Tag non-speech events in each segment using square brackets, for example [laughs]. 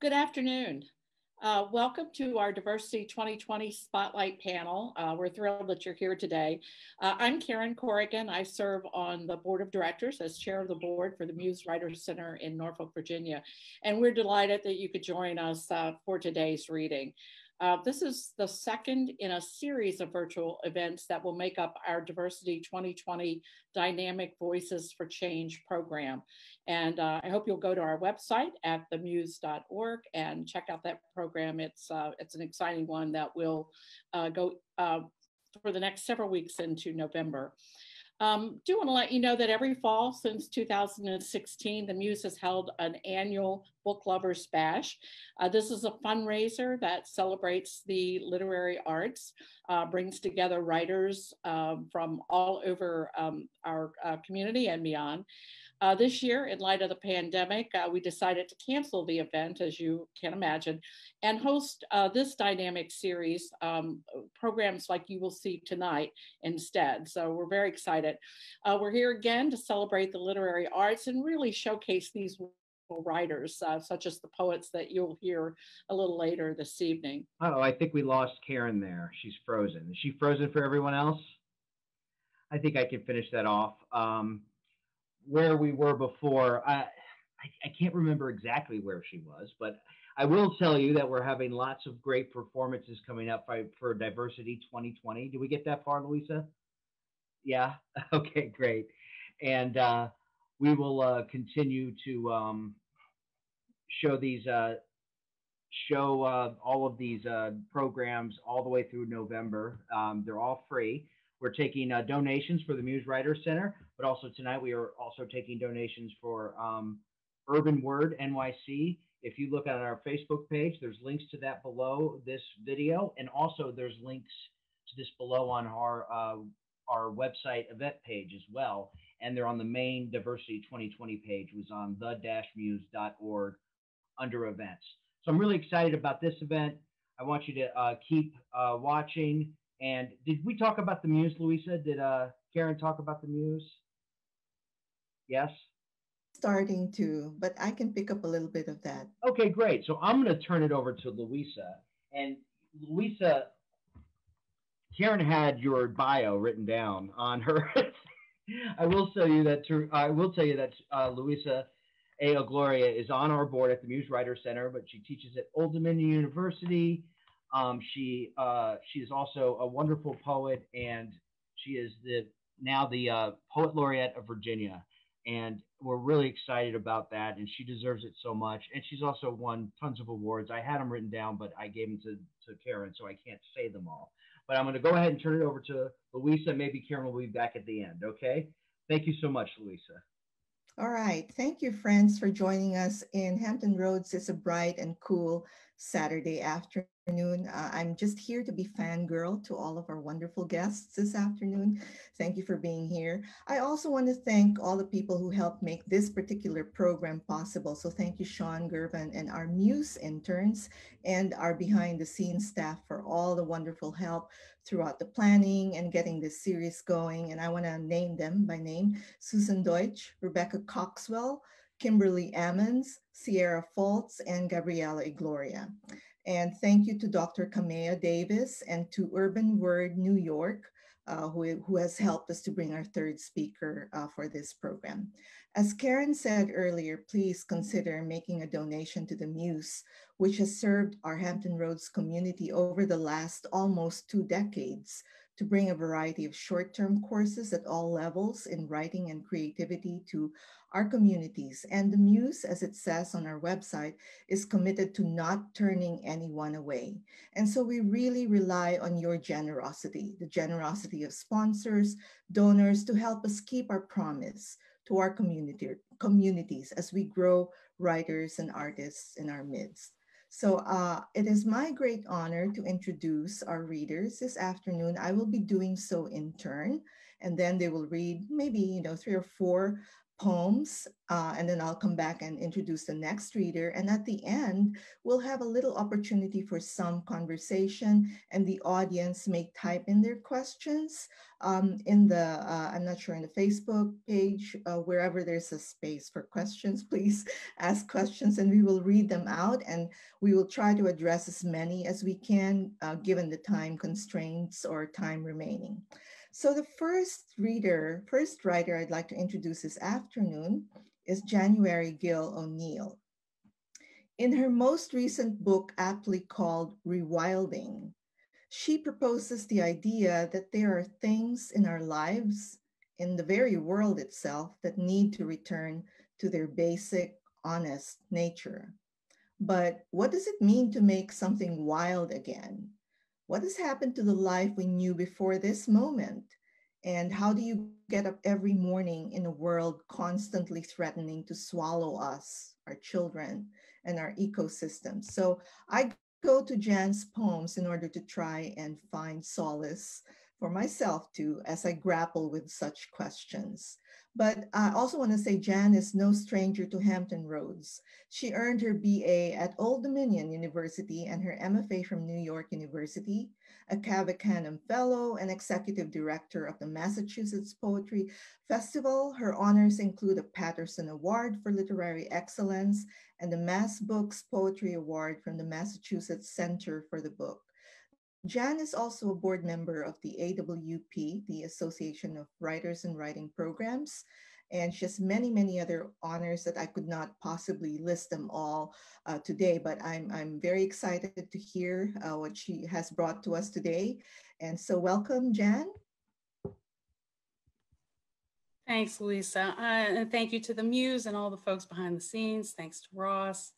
Good afternoon. Uh, welcome to our Diversity 2020 Spotlight panel. Uh, we're thrilled that you're here today. Uh, I'm Karen Corrigan. I serve on the board of directors as chair of the board for the Muse Writers Center in Norfolk, Virginia. And we're delighted that you could join us uh, for today's reading. Uh, this is the second in a series of virtual events that will make up our Diversity 2020 Dynamic Voices for Change program. And uh, I hope you'll go to our website at themuse.org and check out that program. It's, uh, it's an exciting one that will uh, go uh, for the next several weeks into November. Um, do want to let you know that every fall since 2016, the Muse has held an annual Book Lovers Bash. Uh, this is a fundraiser that celebrates the literary arts, uh, brings together writers um, from all over um, our uh, community and beyond. Uh, this year, in light of the pandemic, uh, we decided to cancel the event, as you can imagine, and host uh, this dynamic series, um, programs like you will see tonight instead. So we're very excited. Uh, we're here again to celebrate the literary arts and really showcase these writers, uh, such as the poets that you'll hear a little later this evening. Oh, I think we lost Karen there. She's frozen. Is she frozen for everyone else? I think I can finish that off. Um, where we were before. I, I, I can't remember exactly where she was, but I will tell you that we're having lots of great performances coming up for, for Diversity 2020. Do we get that far, Luisa? Yeah. [laughs] Okay, great. And uh, we will uh, continue to um, show these uh, show uh, all of these uh, programs all the way through November. Um, they're all free. We're taking uh, donations for the Muse Writers Center, but also tonight we are also taking donations for um, Urban Word NYC. If you look at our Facebook page, there's links to that below this video, and also there's links to this below on our uh, our website event page as well. And they're on the main Diversity 2020 page, was on the-muse.org under events. So I'm really excited about this event. I want you to uh, keep uh, watching. And did we talk about the Muse, Luisa? Did uh, Karen talk about the Muse? Yes? Starting to, but I can pick up a little bit of that. Okay, great. So I'm going to turn it over to Luisa. And Luisa, Karen had your bio written down on her. [laughs] I will tell you that to, I will tell you that uh, Luisa A. Igloria is on our board at the Muse Writer Center, but she teaches at Old Dominion University um, she uh, she is also a wonderful poet, and she is the now the uh, poet laureate of Virginia, and we're really excited about that. And she deserves it so much. And she's also won tons of awards. I had them written down, but I gave them to to Karen, so I can't say them all. But I'm going to go ahead and turn it over to Luisa. Maybe Karen will be back at the end. Okay. Thank you so much, Luisa. All right. Thank you, friends, for joining us in Hampton Roads. It's a bright and cool Saturday afternoon afternoon. Uh, I'm just here to be fangirl to all of our wonderful guests this afternoon. Thank you for being here. I also want to thank all the people who helped make this particular program possible. So thank you, Sean Gervin and our Muse interns and our behind the scenes staff for all the wonderful help throughout the planning and getting this series going. And I want to name them by name, Susan Deutsch, Rebecca Coxwell, Kimberly Ammons, Sierra Foltz, and Gabriela Igloria. And thank you to Dr. Kamea Davis and to Urban Word New York, uh, who, who has helped us to bring our third speaker uh, for this program. As Karen said earlier, please consider making a donation to the Muse, which has served our Hampton Roads community over the last almost two decades to bring a variety of short-term courses at all levels in writing and creativity to our communities. And the Muse, as it says on our website, is committed to not turning anyone away. And so we really rely on your generosity, the generosity of sponsors, donors to help us keep our promise to our community, communities as we grow writers and artists in our midst. So uh, it is my great honor to introduce our readers this afternoon. I will be doing so in turn, and then they will read maybe you know three or four poems, uh, and then I'll come back and introduce the next reader. And at the end, we'll have a little opportunity for some conversation, and the audience may type in their questions um, in the, uh, I'm not sure, in the Facebook page, uh, wherever there's a space for questions, [laughs] please ask questions, and we will read them out, and we will try to address as many as we can, uh, given the time constraints or time remaining. So the first reader, first writer I'd like to introduce this afternoon is January Gill O'Neil. In her most recent book, aptly called Rewilding, she proposes the idea that there are things in our lives, in the very world itself, that need to return to their basic, honest nature. But what does it mean to make something wild again? What has happened to the life we knew before this moment? And how do you get up every morning in a world constantly threatening to swallow us, our children, and our ecosystem? So I go to Jan's poems in order to try and find solace for myself too as I grapple with such questions. But I also want to say Jan is no stranger to Hampton Roads. She earned her BA at Old Dominion University and her MFA from New York University, a Cave Canem Fellow and Executive Director of the Massachusetts Poetry Festival. Her honors include a Paterson Award for Literary Excellence and the Mass Books Poetry Award from the Massachusetts Center for the Book. Jan is also a board member of the AWP, the Association of Writers and Writing Programs, and she has many, many other honors that I could not possibly list them all uh, today, but I'm, I'm very excited to hear uh, what she has brought to us today. And so welcome, Jan. Thanks, Lisa. Uh, and thank you to the Muse and all the folks behind the scenes. Thanks to Ross.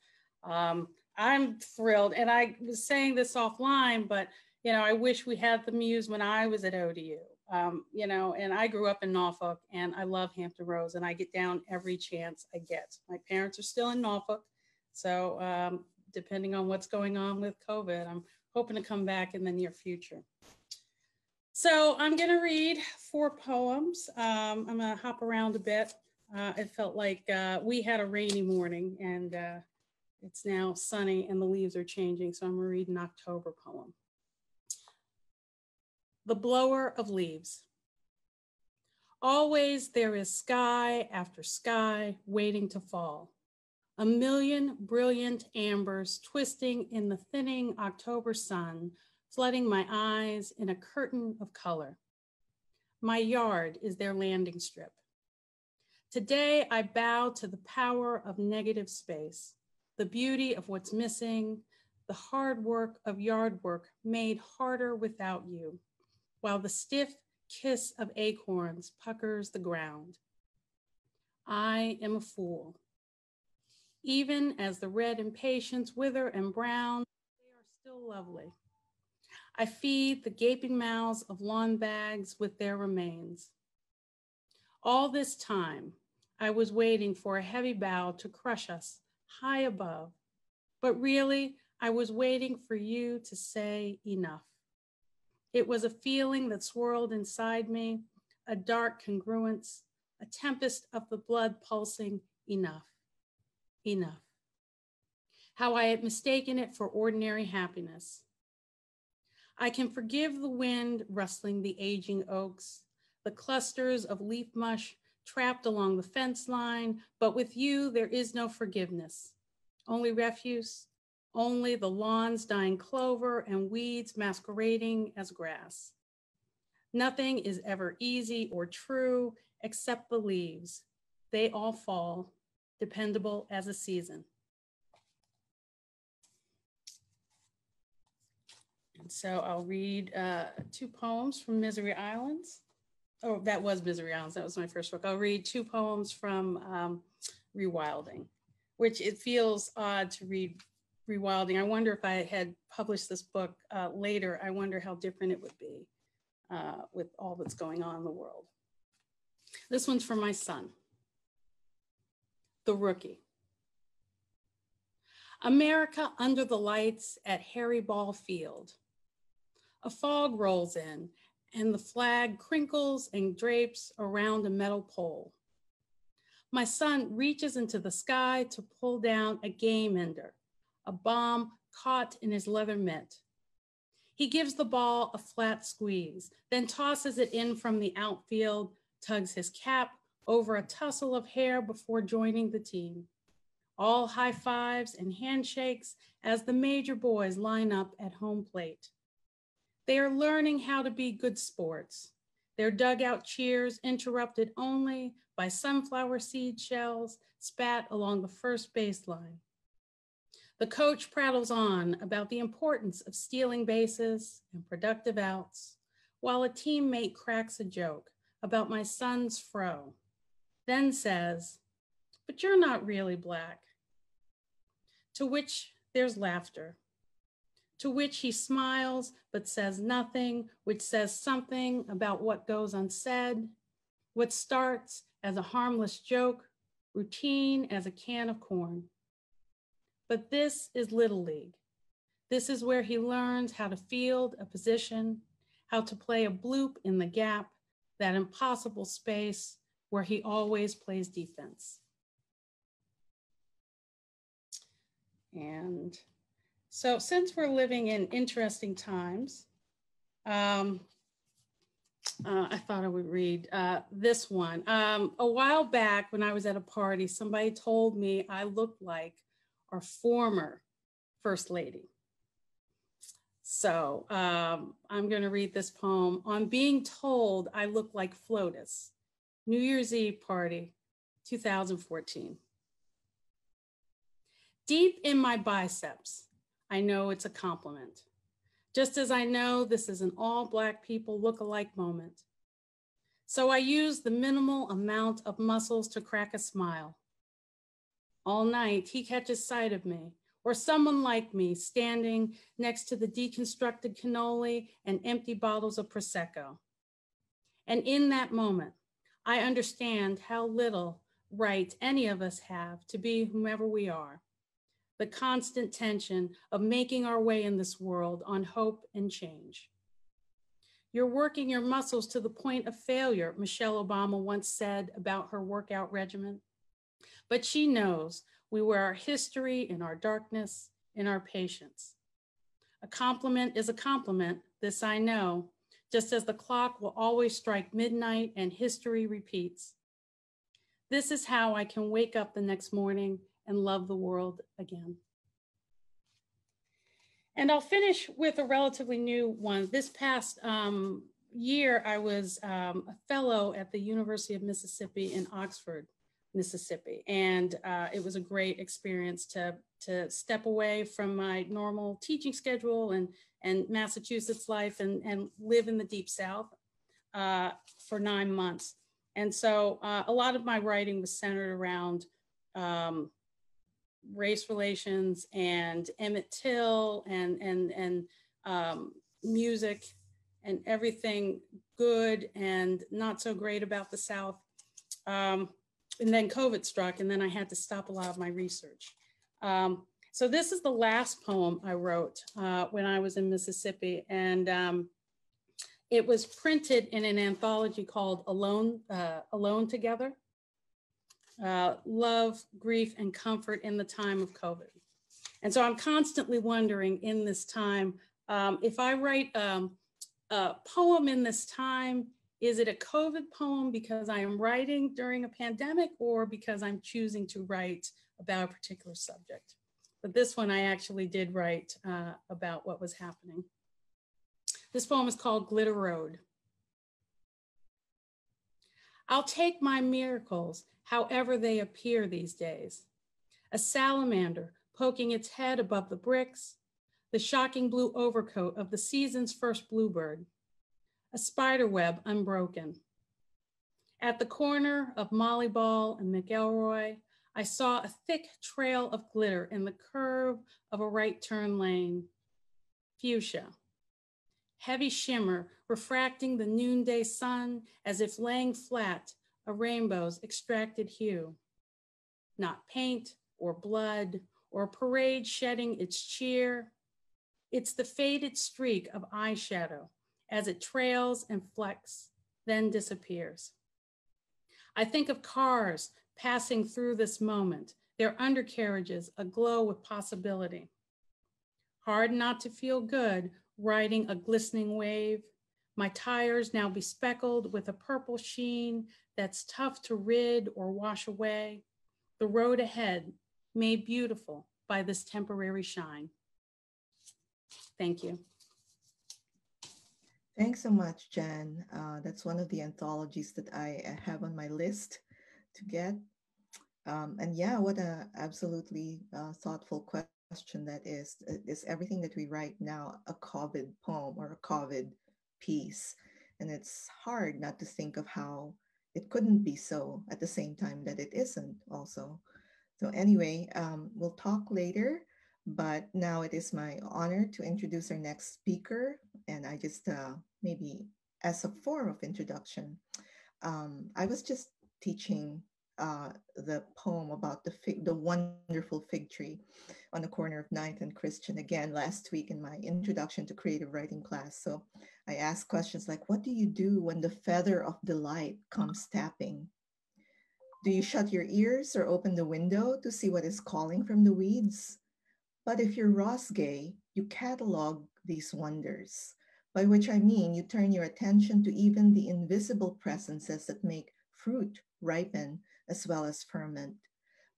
Um, I'm thrilled. And I was saying this offline, but you know, I wish we had the Muse when I was at ODU. Um, you know, and I grew up in Norfolk and I love Hampton Roads and I get down every chance I get. My parents are still in Norfolk. So um, depending on what's going on with COVID, I'm hoping to come back in the near future. So I'm going to read four poems. Um, I'm going to hop around a bit. Uh, it felt like uh, we had a rainy morning and uh, it's now sunny and the leaves are changing. So I'm going to read an October poem. The blower of leaves. Always there is sky after sky waiting to fall. A million brilliant ambers twisting in the thinning October sun, flooding my eyes in a curtain of color. My yard is their landing strip. Today, I bow to the power of negative space, the beauty of what's missing, the hard work of yard work made harder without you, while the stiff kiss of acorns puckers the ground. I am a fool. Even as the red impatiens wither and brown, they are still lovely. I feed the gaping mouths of lawn bags with their remains. All this time, I was waiting for a heavy bough to crush us high above, but really, I was waiting for you to say enough. It was a feeling that swirled inside me, a dark congruence, a tempest of the blood pulsing enough, enough. How I had mistaken it for ordinary happiness. I can forgive the wind rustling the aging oaks, the clusters of leaf mush trapped along the fence line, but with you, there is no forgiveness, only refuse, only the lawn's dying clover and weeds masquerading as grass. Nothing is ever easy or true except the leaves. They all fall, dependable as a season. And so I'll read uh, two poems from Misery Islands. Oh, that was Misery Islands. That was my first book. I'll read two poems from um, Rewilding, which it feels odd to read rewilding. I wonder if I had published this book uh, later, I wonder how different it would be uh, with all that's going on in the world. This one's for my son, The Rookie. America under the lights at Harry Ball Field. A fog rolls in and the flag crinkles and drapes around a metal pole. my son reaches into the sky to pull down a game ender, a bomb caught in his leather mitt. He gives the ball a flat squeeze, then tosses it in from the outfield, tugs his cap over a tussle of hair before joining the team. All high fives and handshakes as the major boys line up at home plate. They are learning how to be good sports. Their dugout cheers interrupted only by sunflower seed shells spat along the first baseline. The coach prattles on about the importance of stealing bases and productive outs, while a teammate cracks a joke about my son's fro, then says, But you're not really black. To which there's laughter, to which he smiles but says nothing, which says something about what goes unsaid, what starts as a harmless joke, routine as a can of corn. But this is Little League. This is where he learns how to field a position, how to play a bloop in the gap, that impossible space where he always plays defense. And so since we're living in interesting times, um, uh, I thought I would read uh, this one. Um, a while back, when I was at a party, somebody told me I looked like our former First Lady. So um, I'm going to read this poem on being told I look like FLOTUS, New Year's Eve party, 2014. Deep in my biceps, I know it's a compliment just as I know this is an all Black people look-alike moment. So I use the minimal amount of muscles to crack a smile. All night, he catches sight of me, or someone like me standing next to the deconstructed cannoli and empty bottles of Prosecco. And in that moment, I understand how little right any of us have to be whomever we are the constant tension of making our way in this world on hope and change. You're working your muscles to the point of failure, Michelle Obama once said about her workout regimen. But she knows we wear our history in our darkness, in our patience. A compliment is a compliment, this I know, just as the clock will always strike midnight and history repeats. This is how I can wake up the next morning and love the world again. And I'll finish with a relatively new one. This past um, year, I was um, a fellow at the University of Mississippi in Oxford, Mississippi. And uh, it was a great experience to, to step away from my normal teaching schedule and, and Massachusetts life and, and live in the deep South uh, for nine months. And so uh, a lot of my writing was centered around um, race relations and Emmett Till and and and um, music and everything good and not so great about the South. Um, and then COVID struck, and then I had to stop a lot of my research. Um, so this is the last poem I wrote uh, when I was in Mississippi, and um, it was printed in an anthology called Alone, uh, Alone Together uh, love, grief, and comfort in the time of COVID. And so I'm constantly wondering in this time, um, if I write um, a poem in this time, is it a COVID poem because I am writing during a pandemic or because I'm choosing to write about a particular subject? But this one I actually did write uh, about what was happening. This poem is called Glitter Road. I'll take my miracles however they appear these days. A salamander poking its head above the bricks, the shocking blue overcoat of the season's first bluebird, a spider web unbroken. At the corner of Molly Barr and McElroy, I saw a thick trail of glitter in the curve of a right turn lane. Fuchsia. Heavy shimmer refracting the noonday sun as if laying flat a rainbow's extracted hue. Not paint or blood or parade shedding its cheer. It's the faded streak of eyeshadow as it trails and flecks, then disappears. I think of cars passing through this moment, their undercarriages aglow with possibility. Hard not to feel good riding a glistening wave, my tires now bespeckled with a purple sheen that's tough to rid or wash away. The road ahead made beautiful by this temporary shine. Thank you. Thanks so much, Jan. Uh, that's one of the anthologies that I uh, have on my list to get. Um, and yeah, what a absolutely uh, thoughtful question that is. Is everything that we write now a COVID poem or a COVID piece? And it's hard not to think of how it couldn't be so at the same time that it isn't also. So anyway, um, we'll talk later, but now it is my honor to introduce our next speaker. And I just uh, maybe as a form of introduction, um, I was just teaching uh, the poem about the fig, the wonderful fig tree on the corner of Ninth and Christian again last week in my introduction to creative writing class. So I asked questions like, what do you do when the feather of delight comes tapping? Do you shut your ears or open the window to see what is calling from the weeds? But if you're Ross Gay, you catalog these wonders by which I mean you turn your attention to even the invisible presences that make fruit ripen as well as ferment.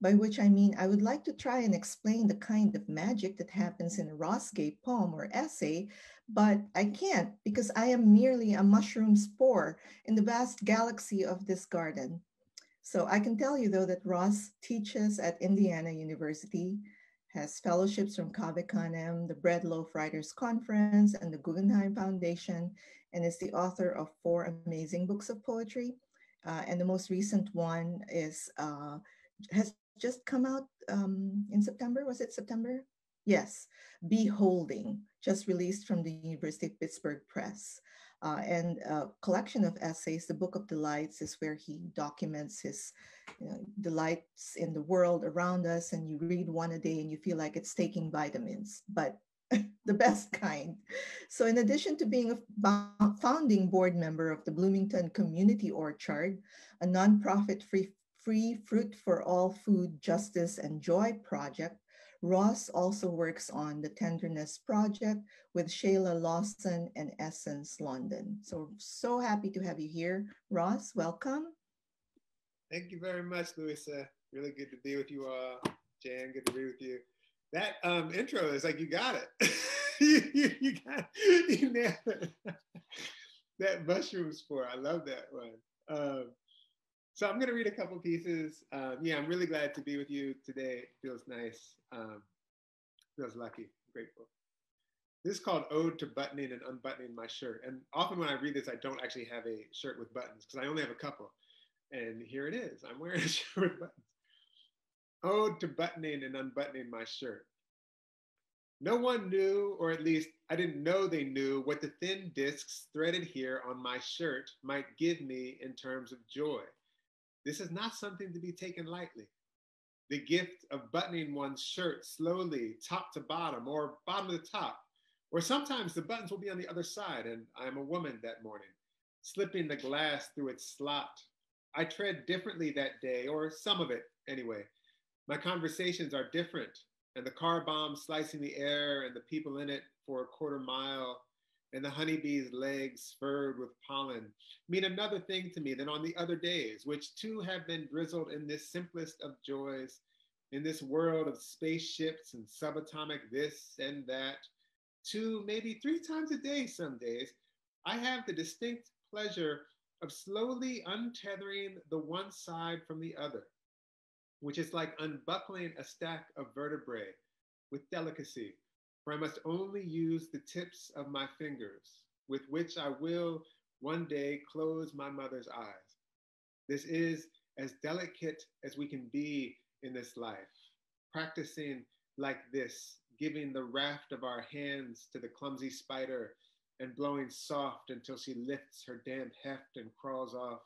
By which I mean I would like to try and explain the kind of magic that happens in a Ross Gay poem or essay, but I can't because I am merely a mushroom spore in the vast galaxy of this garden. So I can tell you though that Ross teaches at Indiana University, has fellowships from Cave Canem, the Bread Loaf Writers Conference, and the Guggenheim Foundation, and is the author of four amazing books of poetry. Uh, and the most recent one is uh, has just come out um, in September. Was it September? Yes, Beholding, just released from the University of Pittsburgh Press uh, and a collection of essays. The Book of Delights is where he documents his you know, delights in the world around us. And you read one a day and you feel like it's taking vitamins, but [laughs] the best kind. So, in addition to being a founding board member of the Bloomington Community Orchard, a nonprofit free, free fruit for all food justice and joy project, Ross also works on the Tenderness Project with Shayla Lawson and Essence London. So, so happy to have you here. Ross, welcome. Thank you very much, Luisa. Really good to be with you all. Jan, good to be with you. That um, intro is like, you got it. [laughs] you, you, you, got it. You nailed it. [laughs] that mushroom spore, I love that one. Um, so I'm going to read a couple pieces. Um, yeah, I'm really glad to be with you today. It feels nice. Um, feels lucky, grateful. This is called Ode to Buttoning and Unbuttoning My Shirt. And often when I read this, I don't actually have a shirt with buttons because I only have a couple. And here it is. I'm wearing a [laughs] shirt with buttons. Ode to Buttoning and Unbuttoning My Shirt. No one knew, or at least I didn't know they knew, what the thin discs threaded here on my shirt might give me in terms of joy. This is not something to be taken lightly. The gift of buttoning one's shirt slowly, top to bottom, or bottom to top, or sometimes the buttons will be on the other side, and I am a woman that morning, slipping the glass through its slot. I tread differently that day, or some of it anyway. My conversations are different, and the car bomb slicing the air and the people in it for a quarter mile and the honeybee's legs furred with pollen mean another thing to me than on the other days, which too have been drizzled in this simplest of joys, in this world of spaceships and subatomic this and that. Two, maybe three times a day some days, I have the distinct pleasure of slowly untethering the one side from the other, which is like unbuckling a stack of vertebrae with delicacy for I must only use the tips of my fingers, with which I will one day close my mother's eyes. This is as delicate as we can be in this life, practicing like this, giving the raft of our hands to the clumsy spider and blowing soft until she lifts her damp heft and crawls off.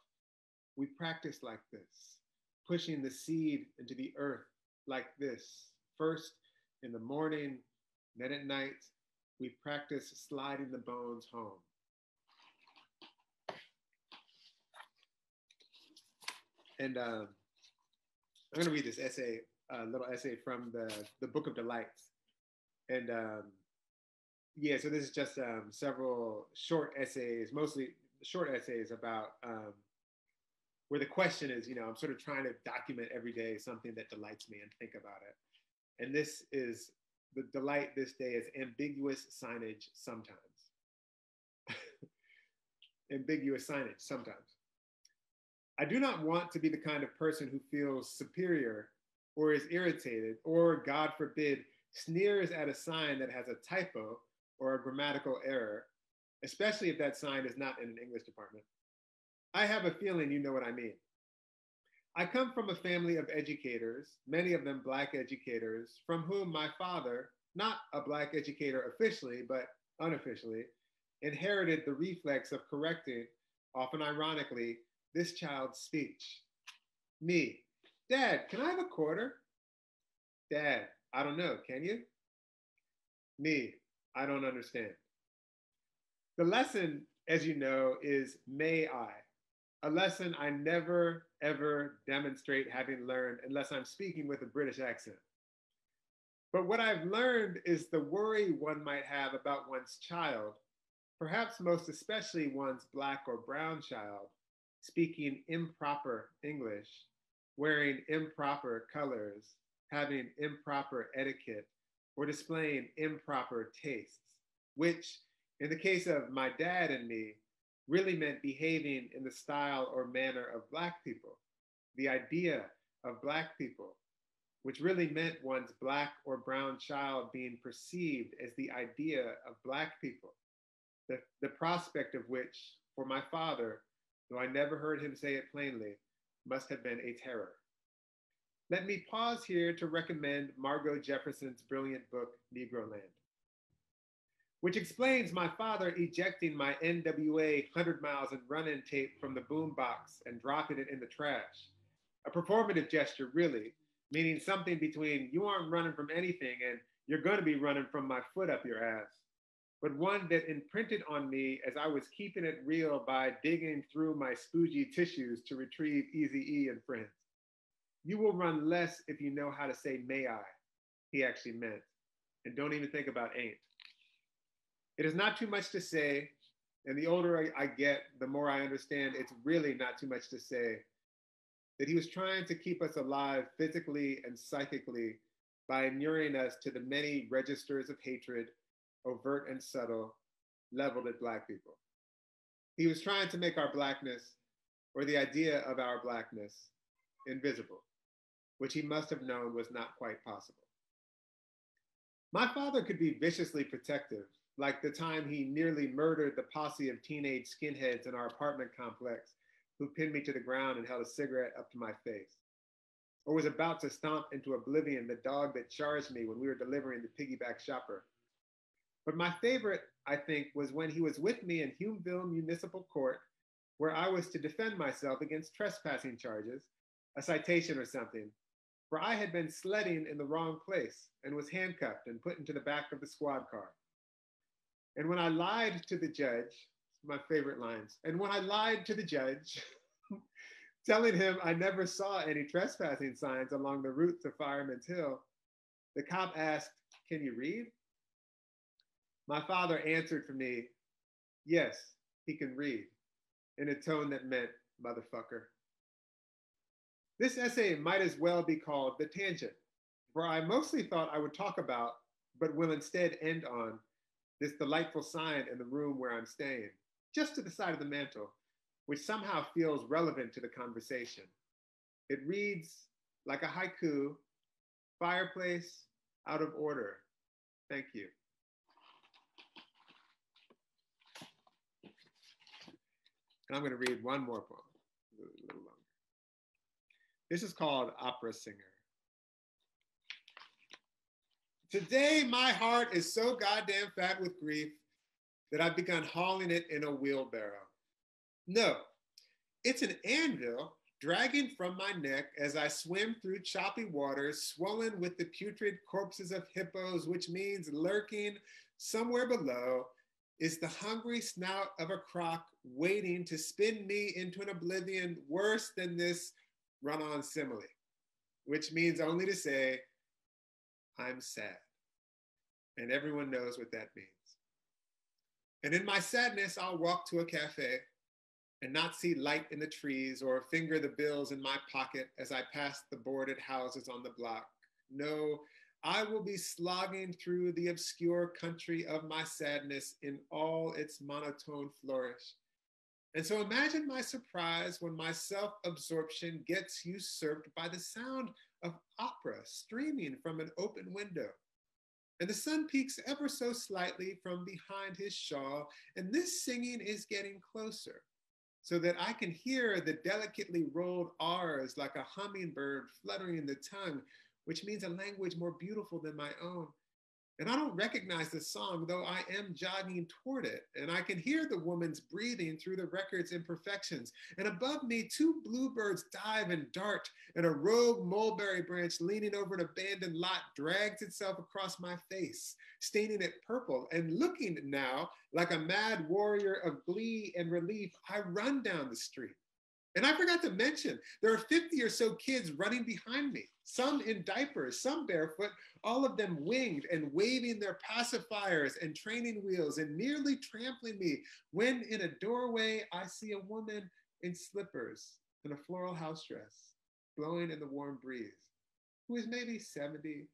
We practice like this, pushing the seed into the earth like this, first in the morning then at night, we practice sliding the bones home. And uh, I'm going to read this essay, a uh, little essay from the, the Book of Delights. And um, yeah, so this is just um, several short essays, mostly short essays about um, where the question is, you know, I'm sort of trying to document every day something that delights me and think about it. And this is the delight this day is ambiguous signage sometimes. [laughs] ambiguous signage sometimes. I do not want to be the kind of person who feels superior or is irritated or, God forbid, sneers at a sign that has a typo or a grammatical error, especially if that sign is not in an English department. I have a feeling you know what I mean. I come from a family of educators, many of them Black educators, from whom my father, not a Black educator officially, but unofficially, inherited the reflex of correcting, often ironically, this child's speech. Me, Dad, can I have a quarter? Dad, I don't know, can you? Me, I don't understand. The lesson, as you know, is may I, a lesson I never ever demonstrate having learned unless I'm speaking with a British accent. But what I've learned is the worry one might have about one's child, perhaps most especially one's Black or Brown child, speaking improper English, wearing improper colors, having improper etiquette, or displaying improper tastes, which, in the case of my dad and me, really meant behaving in the style or manner of Black people, the idea of Black people, which really meant one's Black or Brown child being perceived as the idea of Black people, the, the prospect of which, for my father, though I never heard him say it plainly, must have been a terror. Let me pause here to recommend Margo Jefferson's brilliant book, Negroland, which explains my father ejecting my NWA 100 miles and run-in tape from the boombox and dropping it in the trash. A performative gesture, really, meaning something between you aren't running from anything and you're going to be running from my foot up your ass but one that imprinted on me as I was keeping it real by digging through my spoogy tissues to retrieve Easy E and friends. You will run less if you know how to say may I, he actually meant, and don't even think about ain't. It is not too much to say, and the older I get, the more I understand it's really not too much to say that he was trying to keep us alive physically and psychically by inuring us to the many registers of hatred overt and subtle, leveled at Black people. He was trying to make our Blackness, or the idea of our Blackness, invisible, which he must have known was not quite possible. My father could be viciously protective, like the time he nearly murdered the posse of teenage skinheads in our apartment complex who pinned me to the ground and held a cigarette up to my face, or was about to stomp into oblivion the dog that charged me when we were delivering the piggyback shopper but my favorite, I think, was when he was with me in Humeville Municipal Court, where I was to defend myself against trespassing charges, a citation or something, for I had been sledding in the wrong place and was handcuffed and put into the back of the squad car. And when I lied to the judge, my favorite lines, and when I lied to the judge, [laughs] telling him I never saw any trespassing signs along the route to Fireman's Hill, the cop asked, Can you read? My father answered for me, Yes, he can read, in a tone that meant motherfucker. This essay might as well be called The Tangent, for I mostly thought I would talk about, but will instead end on, this delightful sign in the room where I'm staying, just to the side of the mantel, which somehow feels relevant to the conversation. It reads like a haiku, fireplace out of order. Thank you. And I'm going to read one more poem, a little longer. This is called Opera Singer. Today, my heart is so goddamn fat with grief that I've begun hauling it in a wheelbarrow. No, it's an anvil dragging from my neck as I swim through choppy waters, swollen with the putrid corpses of hippos, which means lurking somewhere below is the hungry snout of a croc waiting to spin me into an oblivion worse than this run on simile. which means only to say, I'm sad. And everyone knows what that means. And in my sadness, I'll walk to a cafe and not see light in the trees or finger the bills in my pocket as I pass the boarded houses on the block. No, I will be slogging through the obscure country of my sadness in all its monotone flourish. And so imagine my surprise when my self absorption gets usurped by the sound of opera streaming from an open window. And the sun peeks ever so slightly from behind his shawl, and this singing is getting closer so that I can hear the delicately rolled R's like a hummingbird fluttering in the tongue, which means a language more beautiful than my own. And I don't recognize the song, though I am jogging toward it. And I can hear the woman's breathing through the record's imperfections. And above me, two bluebirds dive and dart, and a rogue mulberry branch leaning over an abandoned lot drags itself across my face, staining it purple. And looking now like a mad warrior of glee and relief, I run down the street. And I forgot to mention, there are 50 or so kids running behind me, some in diapers, some barefoot, all of them winged and waving their pacifiers and training wheels and nearly trampling me. When in a doorway, I see a woman in slippers and a floral house dress, blowing in the warm breeze, who is maybe 70,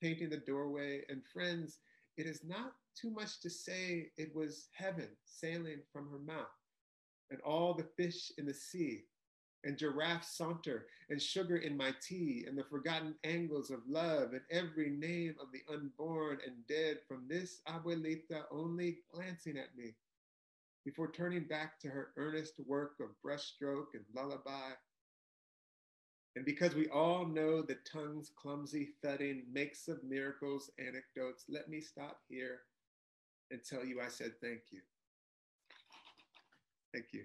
painting the doorway. And friends, it is not too much to say it was heaven sailing from her mouth and all the fish in the sea, and giraffe saunter, and sugar in my tea, and the forgotten angles of love, and every name of the unborn and dead from this abuelita only glancing at me before turning back to her earnest work of brushstroke and lullaby. And because we all know the tongue's clumsy thudding makes of miracles anecdotes, let me stop here and tell you I said thank you. Thank you.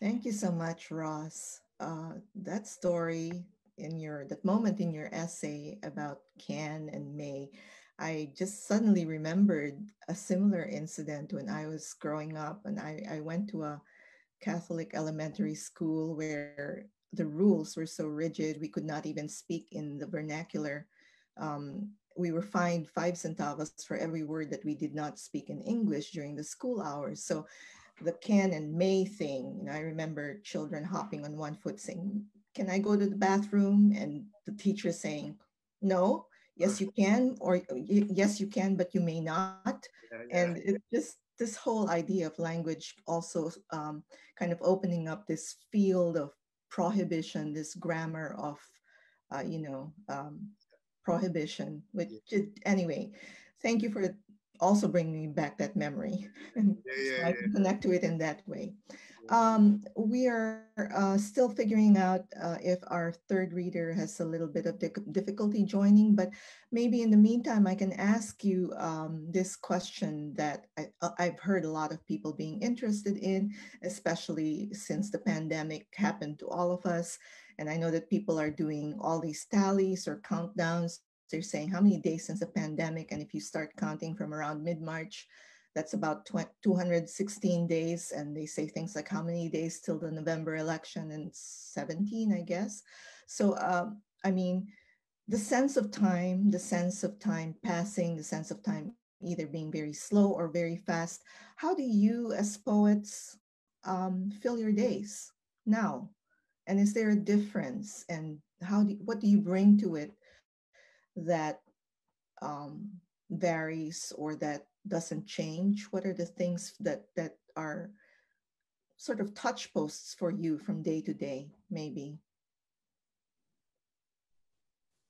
Thank you so much, Ross. Uh, that story in your that moment in your essay about Can and May, I just suddenly remembered a similar incident when I was growing up, and I, I went to a Catholic elementary school where the rules were so rigid we could not even speak in the vernacular. Um, we were fined five centavos for every word that we did not speak in English during the school hours. So the can and may thing, you know, I remember children hopping on one foot saying, can I go to the bathroom? And the teacher saying, no, yes, you [laughs] can, or yes, you can, but you may not. Yeah, yeah. And it just, this whole idea of language also um, kind of opening up this field of prohibition, this grammar of, uh, you know, um, prohibition, which anyway, thank you for also bringing back that memory. And [laughs] yeah, yeah, so I can connect to it in that way. Um, we are uh, still figuring out uh, if our third reader has a little bit of difficulty joining, but maybe in the meantime, I can ask you um, this question that I, have uh, heard a lot of people being interested in, especially since the pandemic happened to all of us. And I know that people are doing all these tallies or countdowns. They're saying how many days since the pandemic. And if you start counting from around mid March, that's about 216 days. And they say things like how many days till the November election and 17, I guess. So, um, I mean, the sense of time, the sense of time passing, the sense of time either being very slow or very fast. How do you, as poets, um, fill your days now? And is there a difference? And how do what do you bring to it that um, varies or that doesn't change? What are the things that that are sort of touch posts for you from day to day, maybe?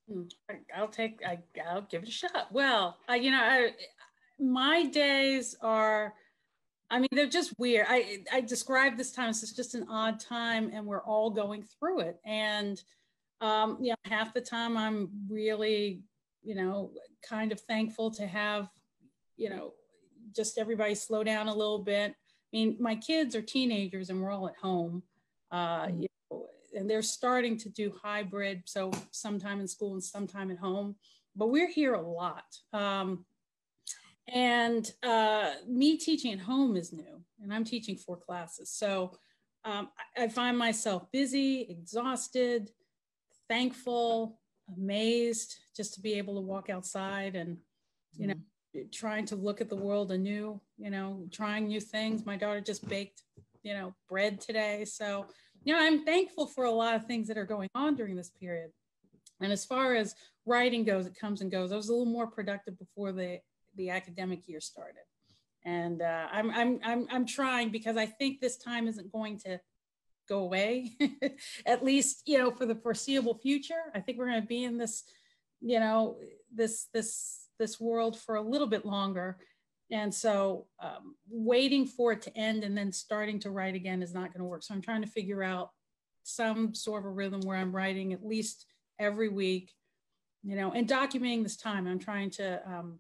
Hmm, I'll take. I, will give it a shot. Well, I, you know, I, my days are I mean, they're just weird. I I describe this time as it's just an odd time, and we're all going through it. And um, you know, half the time I'm really, you know, kind of thankful to have, you know, just everybody slow down a little bit. I mean, my kids are teenagers, and we're all at home. Uh, mm-hmm. you know, and they're starting to do hybrid, so sometime in school and sometime at home. But we're here a lot. Um, and uh, me teaching at home is new, and I'm teaching four classes. So um, I, I find myself busy, exhausted, thankful, amazed just to be able to walk outside and, you know, trying to look at the world anew, you know, trying new things. My daughter just baked, you know, bread today. So, you know, I'm thankful for a lot of things that are going on during this period. And as far as writing goes, it comes and goes. I was a little more productive before the, the academic year started. And uh, I'm, I'm, I'm, I'm trying because I think this time isn't going to go away, [laughs] at least, you know, for the foreseeable future. I think we're going to be in this, you know, this, this, this world for a little bit longer. And so um, waiting for it to end and then starting to write again is not going to work. So I'm trying to figure out some sort of a rhythm where I'm writing at least every week, you know, and documenting this time. I'm trying to um,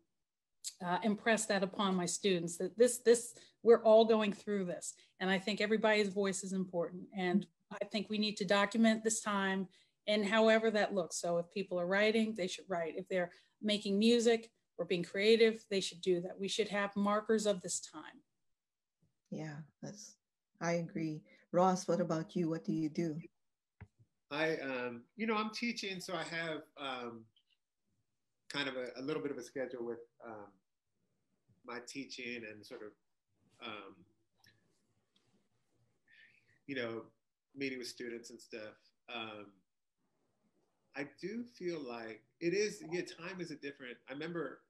uh, impress that upon my students that this, this, we're all going through this. And I think everybody's voice is important. And I think we need to document this time and however that looks. So if people are writing, they should write. If they're making music or being creative, they should do that. We should have markers of this time. Yeah, that's, I agree. Ross, what about you? What do you do? I, um, you know, I'm teaching, so I have um, kind of a, a, little bit of a schedule with um, my teaching and sort of, um, you know, meeting with students and stuff. I do feel like it is, yeah, time is a different, I remember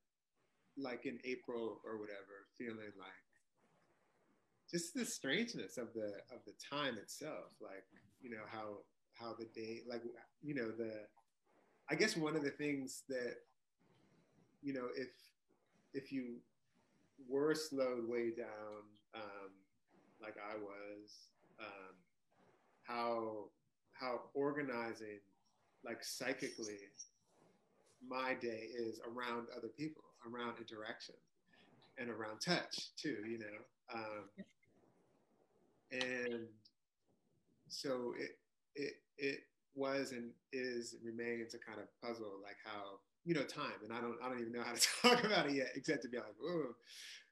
like in April or whatever, feeling like just the strangeness of the of the time itself like you know how how the day like you know the i guess one of the things that you know if if you were slowed way down um, like i was um, how how organizing like psychically my day is around other people around interaction and around touch too you know um, and so it it it was and is remains a kind of puzzle, like how you know time, and I don't I don't even know how to [laughs] talk about it yet, except to be like, oh,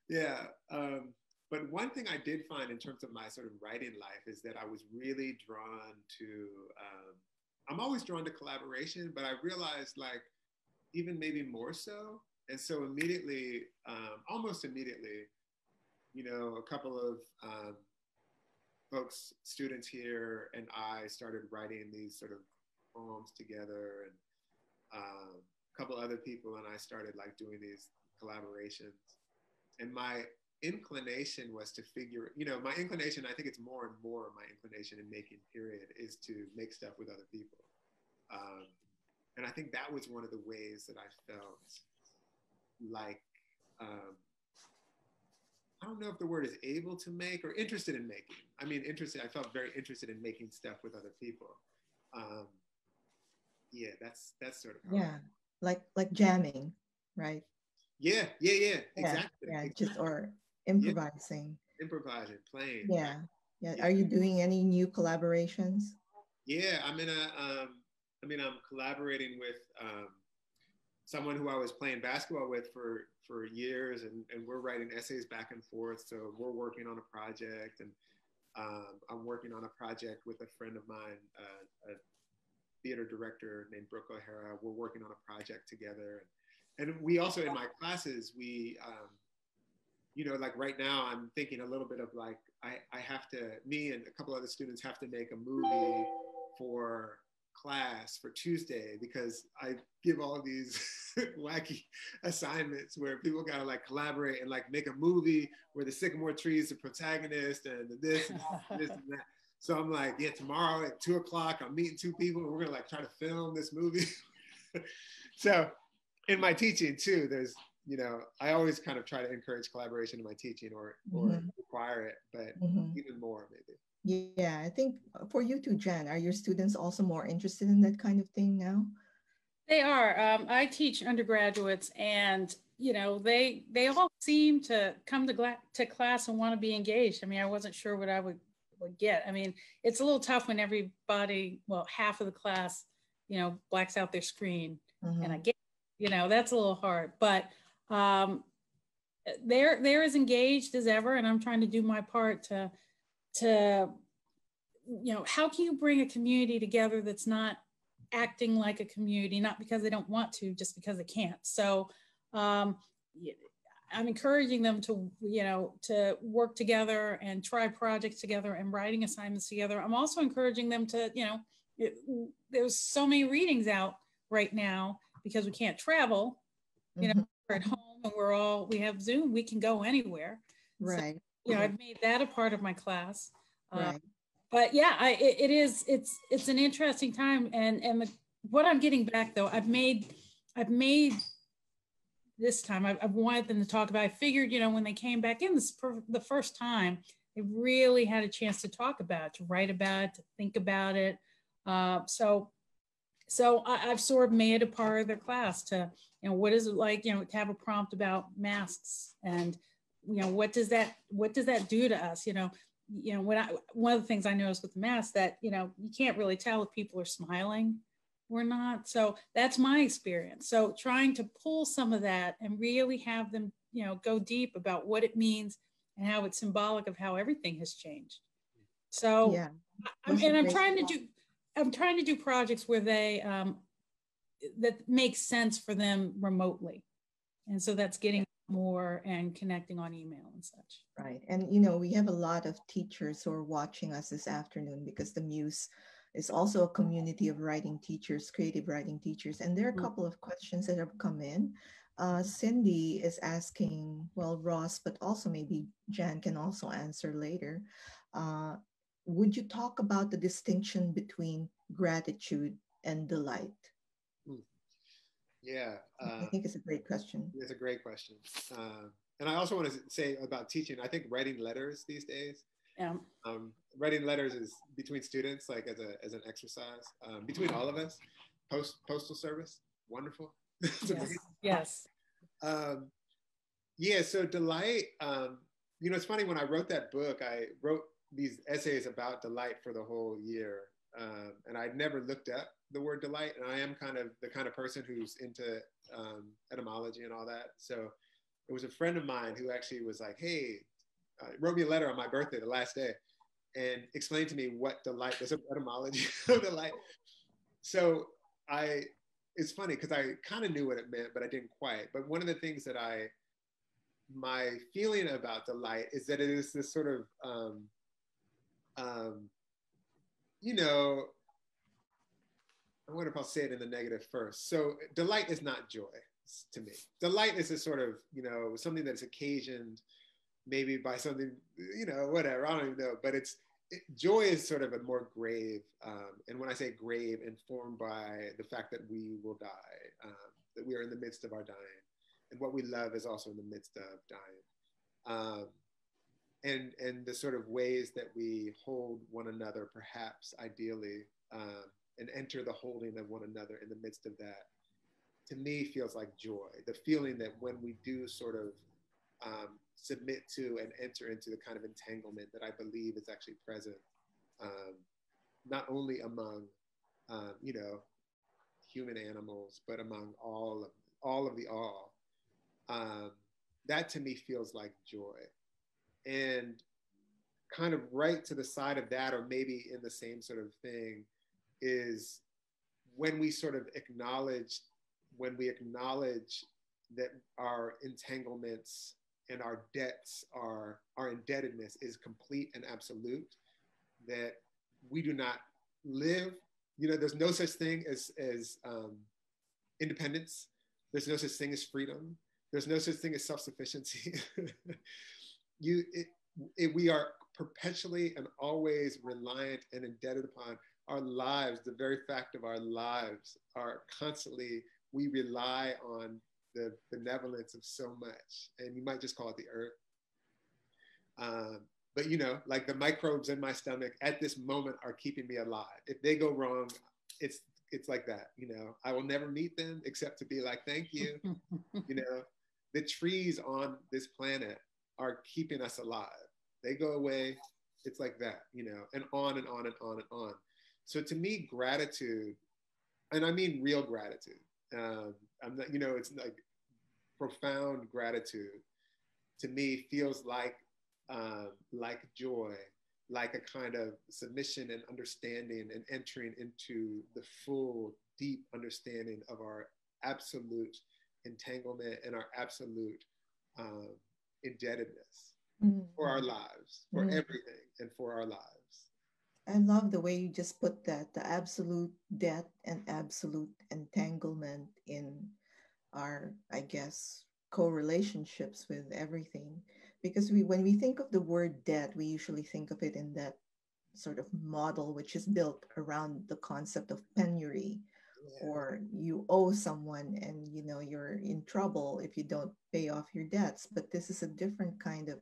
yeah. Um, but one thing I did find in terms of my sort of writing life is that I was really drawn to. Um, I'm always drawn to collaboration, but I realized like even maybe more so. And so immediately, um, almost immediately, you know, a couple of um, folks, students here, and I started writing these sort of poems together, and um, a couple other people and I started like doing these collaborations. And my inclination was to figure, you know, my inclination, I think it's more and more my inclination in making period is to make stuff with other people. Um, and I think that was one of the ways that I felt like um, I don't know if the word is able to make or interested in making. I mean, interested. I felt very interested in making stuff with other people. Um, yeah, that's that's sort of yeah, like like jamming, right? Yeah, yeah, yeah, exactly. Yeah, exactly. just or improvising. Yeah. Improvising, playing. Yeah. yeah, yeah. Are you doing any new collaborations? Yeah, I'm in a. Um, I mean, I'm collaborating with um, someone who I was playing basketball with for for years, and, and we're writing essays back and forth. So we're working on a project, and um, I'm working on a project with a friend of mine, uh, a theater director named Brooke O'Hara. We're working on a project together, and, and we also in my classes we. Um, you know, like right now, I'm thinking a little bit of like I, I have to, me and a couple other students have to make a movie for class for Tuesday because I give all these [laughs] wacky assignments where people gotta like collaborate and like make a movie where the sycamore tree is the protagonist and this and this and that. So I'm like, yeah, tomorrow at two o'clock, I'm meeting two people and we're gonna like try to film this movie. [laughs] so in my teaching too, there's you know, I always kind of try to encourage collaboration in my teaching or or mm-hmm. require it, but mm-hmm. even more maybe. Yeah, I think for you too, Jen, are your students also more interested in that kind of thing now? They are. Um, I teach undergraduates, and you know, they they all seem to come to gla- to class and want to be engaged. I mean, I wasn't sure what I would would get. I mean, it's a little tough when everybody, well, half of the class, you know, blacks out their screen, mm-hmm. and I get, you know, that's a little hard. But um, they're they're as engaged as ever, and I'm trying to do my part to to you know how can you bring a community together that's not acting like a community, not because they don't want to, just because they can't. So um, I'm encouraging them to, you know, to work together and try projects together and writing assignments together. I'm also encouraging them to, you know, it, there's so many readings out right now because we can't travel. You know, mm-hmm. at we're all we have Zoom. We can go anywhere. Right. So, you know, I've made that a part of my class. Uh, right. But yeah, I, it, it is. It's it's an interesting time, and and the, what I'm getting back though, I've made I've made this time. I've, I've, wanted them to talk about. I figured, you know, when they came back in this per, the first time, they really had a chance to talk about, it, to write about it, to think about it. Uh, so, so I, have sort of made it a part of their class to, you know, what is it like, you know, to have a prompt about masks and, you know, what does that, what does that do to us? You know, you know, when I, one of the things I noticed with the mask that, you know, you can't really tell if people are smiling or not. So that's my experience. So trying to pull some of that and really have them, you know, go deep about what it means and how it's symbolic of how everything has changed. So yeah, I'm, and I'm trying to do, I'm trying to do projects where they, um, that makes sense for them remotely. And so that's getting more and connecting on email and such. Right. And, you know, we have a lot of teachers who are watching us this afternoon because the Muse is also a community of writing teachers, creative writing teachers. And there are a mm. couple of questions that have come in. Uh, Cindy is asking, well, Ross, but also maybe Jan can also answer later. Uh, would you talk about the distinction between gratitude and delight? Hmm. Yeah. Uh, I think it's a great question. It's a great question. Uh, and I also want to say about teaching, I think writing letters these days yeah. Um, writing letters is between students, like as a as an exercise, um, between all of us. Post postal service, wonderful. [laughs] yes. yes. Um, yeah. So delight. Um, you know, it's funny when I wrote that book, I wrote these essays about delight for the whole year, um, and I'd never looked up the word delight. And I am kind of the kind of person who's into um, etymology and all that. So it was a friend of mine who actually was like, "Hey, uh, wrote me a letter on my birthday, the last day, and explained to me what delight, there's [laughs] an etymology of delight. So I, it's funny because I kind of knew what it meant, but I didn't quite. But one of the things that I, my feeling about delight is that it is this sort of, um, um, you know, I wonder if I'll say it in the negative first. So delight is not joy to me. Delight is a sort of, you know, something that's occasioned maybe by something, you know, whatever. I don't even know. But it's it, joy is sort of a more grave, um, and when I say grave, informed by the fact that we will die, um, that we are in the midst of our dying, and what we love is also in the midst of dying. Um, and, and the sort of ways that we hold one another, perhaps ideally, um, and enter the holding of one another in the midst of that, to me feels like joy. The feeling that when we do sort of um, submit to and enter into the kind of entanglement that I believe is actually present, um, not only among, um, you know, human animals, but among all of all of the all. Um, that to me feels like joy, and kind of right to the side of that, or maybe in the same sort of thing, is when we sort of acknowledge when we acknowledge that our entanglements and our debts are our indebtedness is complete and absolute that we do not live you know there's no such thing as as um, independence. There's no such thing as freedom. There's no such thing as self-sufficiency [laughs] you it, it, we are perpetually and always reliant and indebted upon our lives the very fact of our lives are constantly we rely on the benevolence of so much, and you might just call it the earth. Um, but you know, like the microbes in my stomach at this moment are keeping me alive. If they go wrong, it's it's like that. You know, I will never meet them except to be like, thank you. [laughs] you know, the trees on this planet are keeping us alive. They go away, it's like that. You know, and on and on and on and on. So to me, gratitude, and I mean real gratitude. Um, I'm not, you know, it's like profound gratitude to me feels like um, like joy, like a kind of submission and understanding and entering into the full deep understanding of our absolute entanglement and our absolute um, indebtedness mm. for our lives, for mm. everything, and for our lives. I love the way you just put that the absolute debt and absolute entanglement in our, I guess, co relationships with everything. Because we, when we think of the word debt, we usually think of it in that sort of model which is built around the concept of penury. Or you owe someone and you know you're in trouble if you don't pay off your debts but this is a different kind of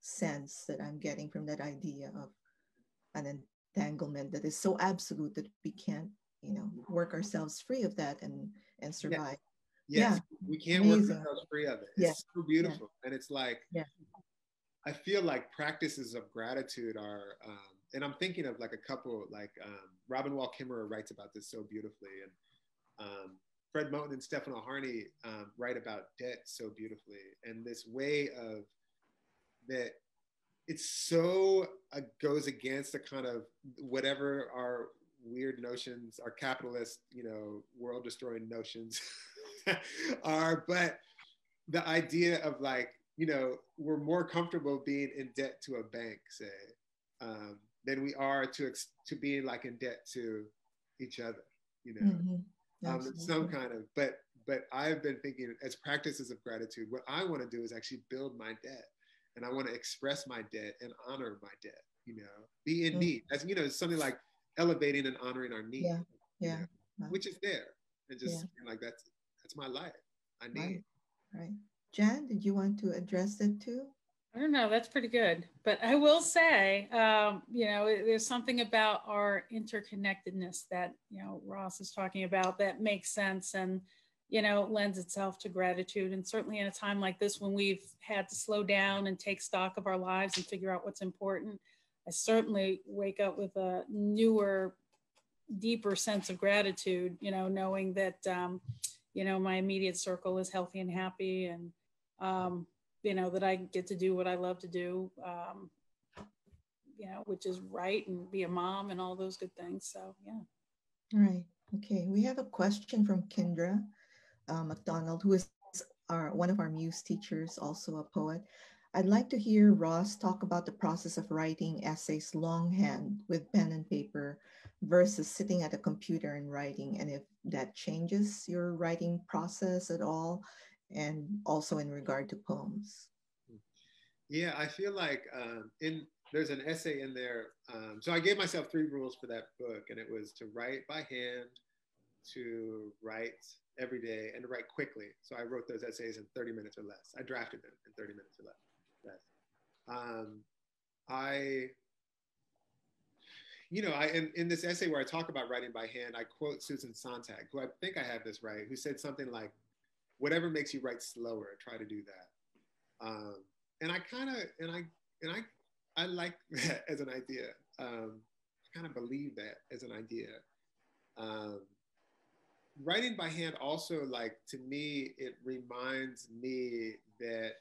sense that i'm getting from that idea of an entanglement that is so absolute that we can't you know work ourselves free of that and and survive yeah, yes, yeah. we can't Amazing. work ourselves free of it it's yeah. so beautiful yeah. and it's like yeah. i feel like practices of gratitude are um, and I'm thinking of like a couple, like um, Robin Wall Kimmerer writes about this so beautifully, and um, Fred Moten and Stefano Harney um, write about debt so beautifully, and this way of that it's so uh, goes against the kind of whatever our weird notions, our capitalist, you know, world destroying notions [laughs] are, but the idea of like, you know, we're more comfortable being in debt to a bank, say, um, than we are to ex- to being like in debt to each other you know mm-hmm. um, some kind of but but i've been thinking as practices of gratitude what i want to do is actually build my debt and i want to express my debt and honor my debt you know be in mm-hmm. need as you know something like elevating and honoring our need yeah yeah know, which is there and just yeah. like that's that's my life i need right. right jan did you want to address it too I don't know. That's pretty good. But I will say, um, you know, there's something about our interconnectedness that, you know, Ross is talking about that makes sense and, you know, lends itself to gratitude. And certainly in a time like this, when we've had to slow down and take stock of our lives and figure out what's important, I certainly wake up with a newer, deeper sense of gratitude, you know, knowing that, um, you know, my immediate circle is healthy and happy and, um, you know, that I get to do what I love to do, um, you know, which is write and be a mom and all those good things. So, yeah. All right. Okay. We have a question from Kendra uh, McDonald, who is our one of our muse teachers, also a poet. I'd like to hear Ross talk about the process of writing essays longhand with pen and paper versus sitting at a computer and writing, and if that changes your writing process at all, and also in regard to poems. Yeah, I feel like um, in there's an essay in there. Um, so I gave myself three rules for that book, and it was to write by hand, to write every day, and to write quickly. So I wrote those essays in 30 minutes or less. I drafted them in 30 minutes or less. less. Um, I, you know, I in, in this essay where I talk about writing by hand, I quote Susan Sontag, who I think I have this right, who said something like, whatever makes you write slower, try to do that. Um, and I kind of, and I, and I, I like [laughs] that as an idea. Um, I kind of believe that as an idea. Um, writing by hand also, like to me, it reminds me that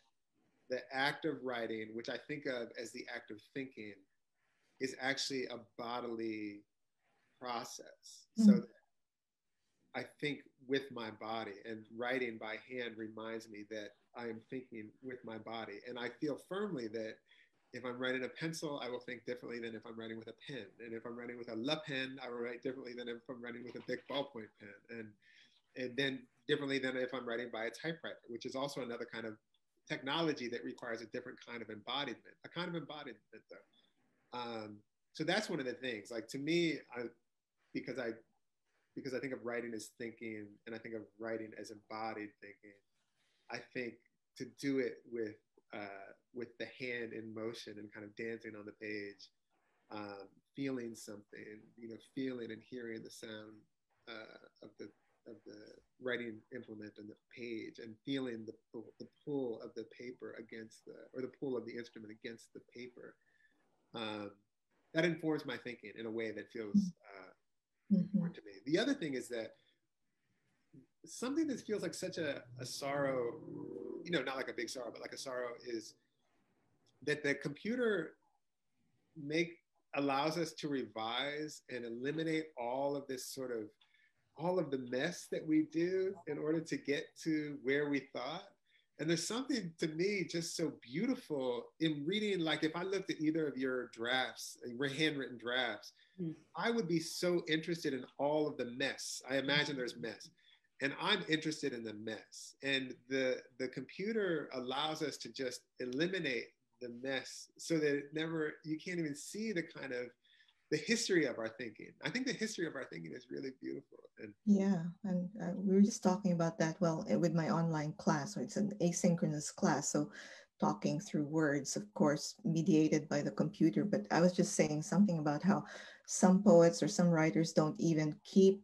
the act of writing, which I think of as the act of thinking, is actually a bodily process. Mm-hmm. So I think with my body, and writing by hand reminds me that I am thinking with my body. And I feel firmly that if I'm writing a pencil, I will think differently than if I'm writing with a pen. And if I'm writing with a Le Pen, I will write differently than if I'm writing with a big ballpoint pen. And and then differently than if I'm writing by a typewriter, which is also another kind of technology that requires a different kind of embodiment, a kind of embodiment though. Um, so that's one of the things. Like to me, I, because I because I think of writing as thinking and I think of writing as embodied thinking. I think to do it with uh, with the hand in motion and kind of dancing on the page, um, feeling something, you know, feeling and hearing the sound uh, of the of the writing implement on the page and feeling the, the pull of the paper against the or the pull of the instrument against the paper. Um, that informs my thinking in a way that feels uh, mm-hmm. to me. The other thing is that something that feels like such a, a sorrow, you know, not like a big sorrow, but like a sorrow is that the computer make allows us to revise and eliminate all of this sort of all of the mess that we do in order to get to where we thought. And there's something to me just so beautiful in reading. Like, if I looked at either of your drafts, your handwritten drafts, mm. I would be so interested in all of the mess. I imagine there's mess. And I'm interested in the mess. And the, the computer allows us to just eliminate the mess so that it never, you can't even see the kind of the history of our thinking. I think the history of our thinking is really beautiful. And yeah, and uh, we were just talking about that. Well, eh, with my online class, so it's an asynchronous class, so talking through words, of course, mediated by the computer. But I was just saying something about how some poets or some writers don't even keep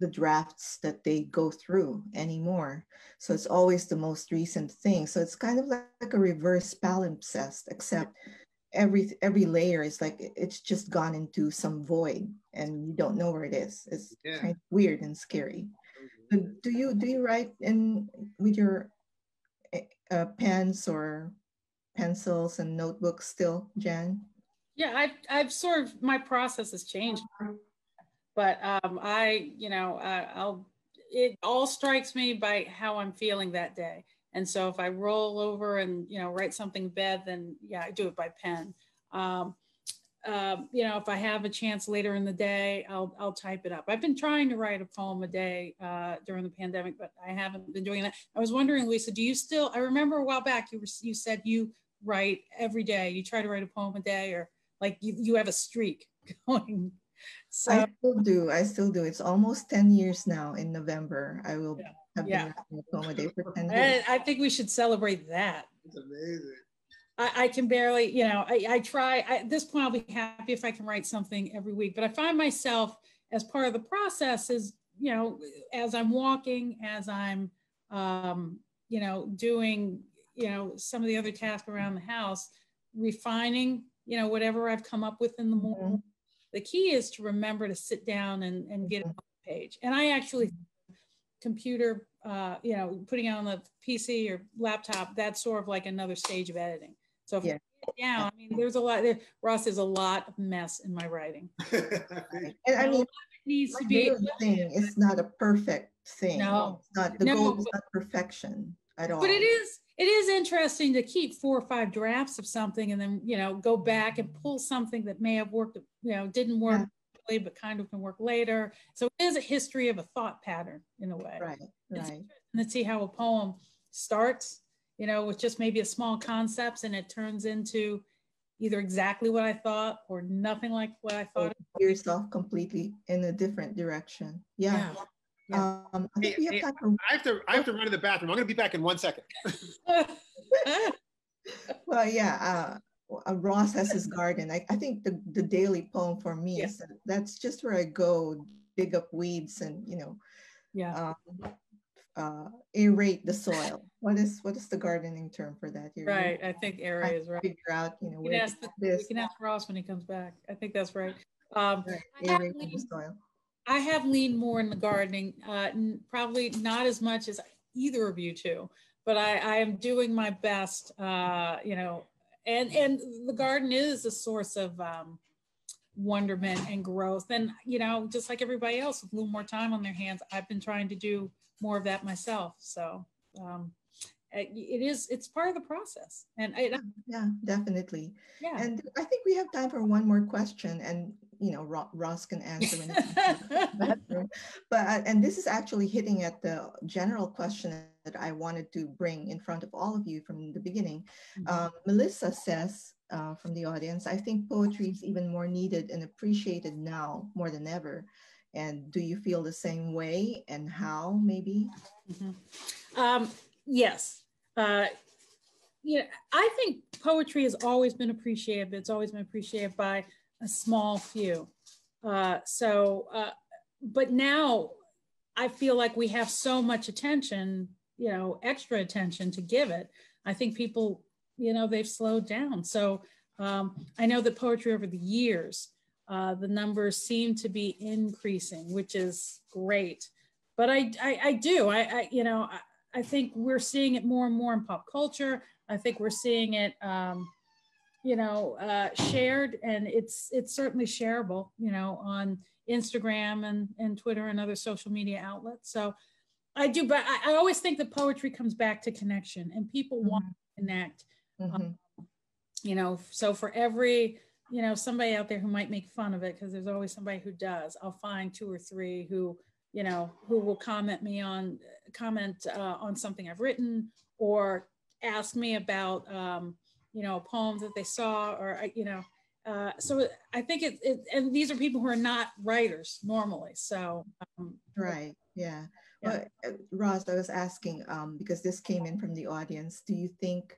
the drafts that they go through anymore. So it's always the most recent thing. So it's kind of like, like a reverse palimpsest, except every every layer is like it's just gone into some void and you don't know where it is. It's yeah. kind of weird and scary. But do you do you write in with your eh, uh, pens or pencils and notebooks still jan yeah i've i've sort of my process has changed. But um i you know I, i'll it all strikes me by how i'm feeling that day and so if I roll over and, you know, write something bad, then yeah, I do it by pen. Um, uh, you know, if I have a chance later in the day, I'll, I'll type it up. I've been trying to write a poem a day uh, during the pandemic, but I haven't been doing that. I was wondering, Luisa, do you still, I remember a while back, you were, you said you write every day, you try to write a poem a day or like you, you have a streak [laughs] going. So I still do. I still do. It's almost 10 years now in November. I will yeah have yeah. been accommodate for 10 days. I think we should celebrate that. It's amazing. I, I can barely, you know, I, I try, I, at this point, I'll be happy if I can write something every week, but I find myself as part of the process is, you know, as I'm walking, as I'm, um, you know, doing, you know, some of the other tasks around the house, refining, you know, whatever I've come up with in the morning. Mm-hmm. The key is to remember to sit down and, and get mm-hmm. on the page. And I actually computer, uh, you know, putting it on the PC or laptop, that's sort of like another stage of editing. So if yeah. yeah, I mean, there's a lot there. Ross, there's a lot of mess in my writing. [laughs] and I mean, it needs to be thing. It's not a perfect thing. No, it's not the no, goal is not perfection at all. But it is it is interesting to keep four or five drafts of something and then you know go back and pull something that may have worked you know didn't work but kind of can work later. So it is a history of a thought pattern in a way. Right, right. Let's see how a poem starts, you know, with just maybe a small concepts and it turns into either exactly what I thought or nothing like what I thought. yourself completely in a different direction. Yeah. yeah. Yeah. Um, I, hey, hey, have I have to. I have to run to the bathroom. I'm going to be back in one second. [laughs] [laughs] well, yeah. Uh, uh, Ross has his garden. I, I think the, the daily poem for me yeah. is that's just where I go dig up weeds and you know, yeah, um, uh, aerate the soil. What is what is the gardening term for that? You're right. I think aerate is right. Figure out you know can, ask the, we can ask Ross when he comes back. I think that's right. Um, right. Aerate leaned, the soil. I have leaned more in the gardening, uh, probably not as much as either of you two, but I, I am doing my best. Uh, you know, and and the garden is a source of um, wonderment and growth. And you know just like everybody else with a little more time on their hands i've been trying to do more of that myself. So um, it is it's part of the process and it, yeah definitely. Yeah. And i think we have time for one more question and you know ross can answer [laughs] but uh, and this is actually hitting at the general question that i wanted to bring in front of all of you from the beginning. Mm-hmm. um, melissa says uh, from the audience i think poetry is even more needed and appreciated now more than ever. And do you feel the same way and how maybe? Mm-hmm. um, yes uh, you know, I think poetry has always been appreciated, but it's always been appreciated by a small few. Uh, so, uh, but now I feel like we have so much attention, you know, extra attention to give it. I think people, you know, they've slowed down. So um, I know that poetry over the years, uh, the numbers seem to be increasing, which is great. But I, I, I do, I, I, you know, I, I think we're seeing it more and more in pop culture. I think we're seeing it um, you know, uh, shared, and it's it's certainly shareable, you know, on Instagram and and Twitter and other social media outlets. So I do, but I, I always think that poetry comes back to connection, and people mm-hmm. want to connect. Mm-hmm. Um, you know, so for every you know somebody out there who might make fun of it because there's always somebody who does i'll find two or three who you know who will comment me on comment uh, on something i've written or ask me about um, you know poems that they saw or uh, you know uh, so i think it, it, and these are people who are not writers normally so um, right yeah, yeah. Well, uh, ross i was asking um, because this came in from the audience do you think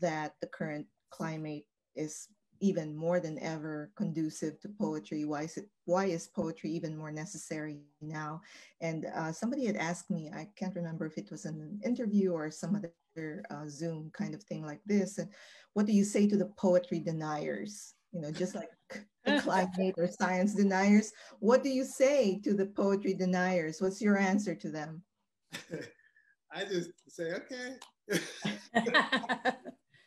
that the current climate is even more than ever conducive to poetry. Why is it? Why is poetry even more necessary now? And uh, somebody had asked me. I can't remember if it was an interview or some other uh, Zoom kind of thing like this. And what do you say to the poetry deniers? You know, just like [laughs] the climate or science deniers. What do you say to the poetry deniers? What's your answer to them? [laughs] I just say, okay. [laughs]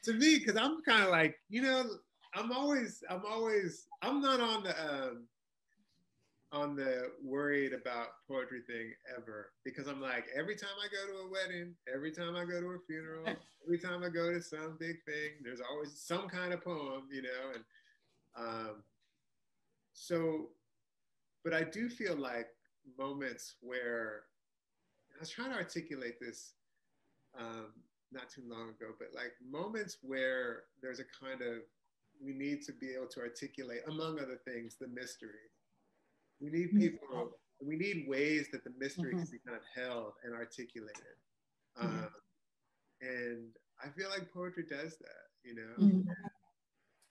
to me, because I'm kind of like, you know, I'm always, I'm always, I'm not on the, um, on the worried about poetry thing ever because I'm like every time I go to a wedding, every time I go to a funeral, [laughs] every time I go to some big thing, there's always some kind of poem, you know, and um, so, but I do feel like moments where I was trying to articulate this um, not too long ago, but like moments where there's a kind of we need to be able to articulate, among other things, the mystery. We need mm-hmm. people, we need ways that the mystery mm-hmm. can be kind of held and articulated. Mm-hmm. Um, and I feel like poetry does that, you know? Mm-hmm.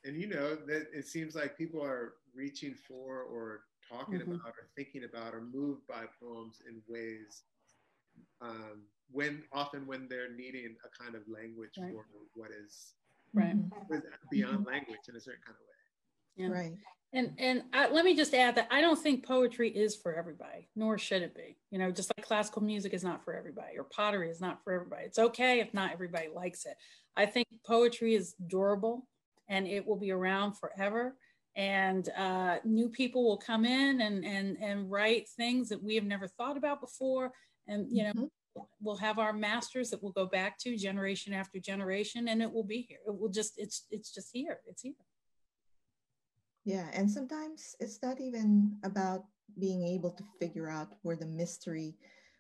And you know, that it seems like people are reaching for or talking mm-hmm. about or thinking about or moved by poems in ways um, when often when they're needing a kind of language right. for what is right. Beyond language in a certain kind of way. Yeah. right. And and I, let me just add that i don't think poetry is for everybody nor should it be. You know just like classical music is not for everybody or pottery is not for everybody. It's okay if not everybody likes it. I think poetry is durable and it will be around forever. And uh, new people will come in and and and write things that we have never thought about before. And you know mm-hmm we'll have our masters that we'll go back to generation after generation and it will be here. It will just it's it's just here. It's here. Yeah and sometimes it's not even about being able to figure out where the mystery